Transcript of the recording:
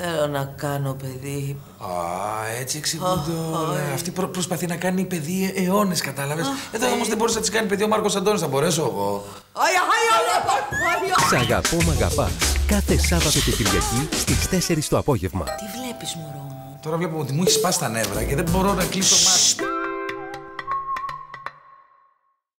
Θέλω να κάνω παιδί. Α, έτσι εξηγούνται όλα. Αυτή προ- προσπαθεί να κάνει παιδί ε, αιώνες, κατάλαβες; Εδώ όμως ε. δεν μπορούσε να της κάνει παιδί ο Μάρκος Αντώνης, θα μπορέσω εγώ. Σ' αγαπώ μ' αγαπάς. Κάθε Σάββατο και Κυριακή στις 4 το απόγευμα. Τι βλέπεις μωρό. Τώρα βλέπω ότι μου έχεις σπάσει τα νεύρα και δεν μπορώ να κλείσω μάτι.